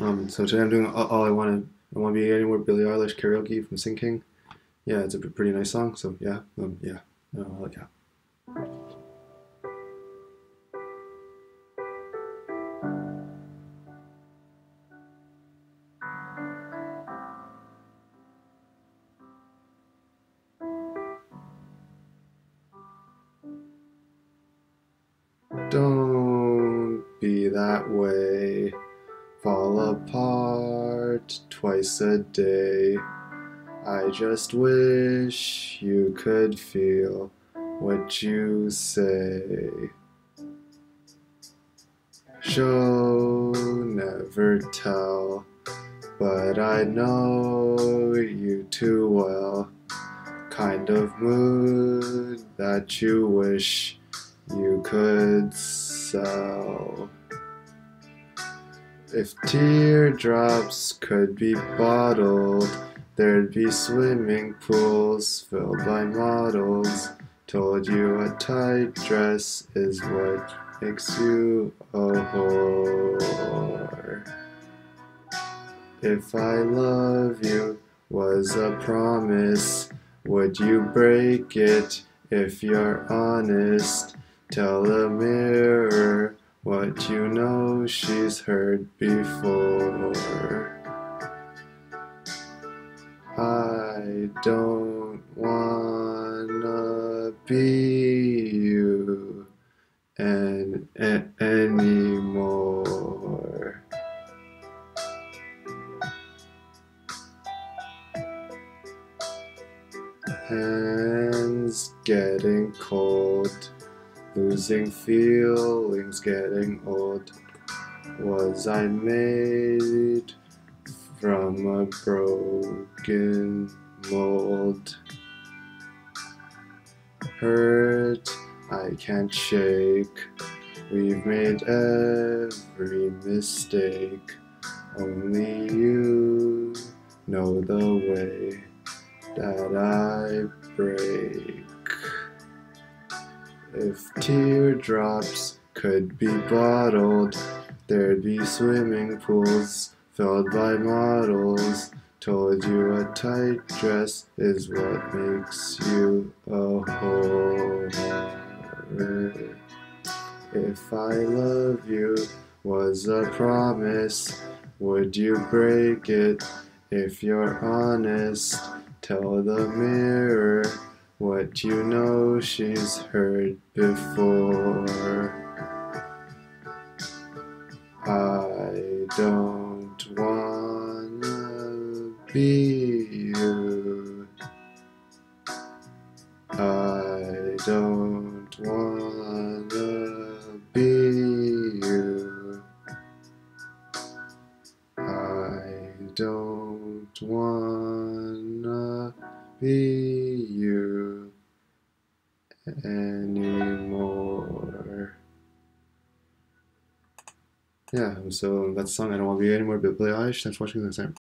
Um, so today I'm doing all, I want to I want to be anywhere Billie Eilish karaoke from Sing King. Yeah, it's a pretty nice song. So yeah, um, yeah, uh, yeah. Don't be that way. Fall apart twice a day. I just wish you could feel what you say. Show, never tell, but I know you too well. Kind of mood that you wish you could sell. If teardrops could be bottled, there'd be swimming pools filled by models. Told you a tight dress is what makes you a whore. If I love you was a promise, would you break it if you're honest? Tell the mirror what you know she's heard before. I don't wanna be you and, and anymore. Hands getting cold losing feelings, getting old. Was I made from a broken mold? Hurt, I can't shake. We've made every mistake. Only you know the way that I break. If teardrops could be bottled, there'd be swimming pools filled by models. Told you a tight dress is what makes you a whore. If I love you was a promise, would you break it if you're honest? Tell the mirror what you know she's heard before. I don't wanna be you. I don't wanna be you. I don't wanna be anymore. Yeah, so that's the song I don't want to be anymore, but Eilish. Thanks for watching time.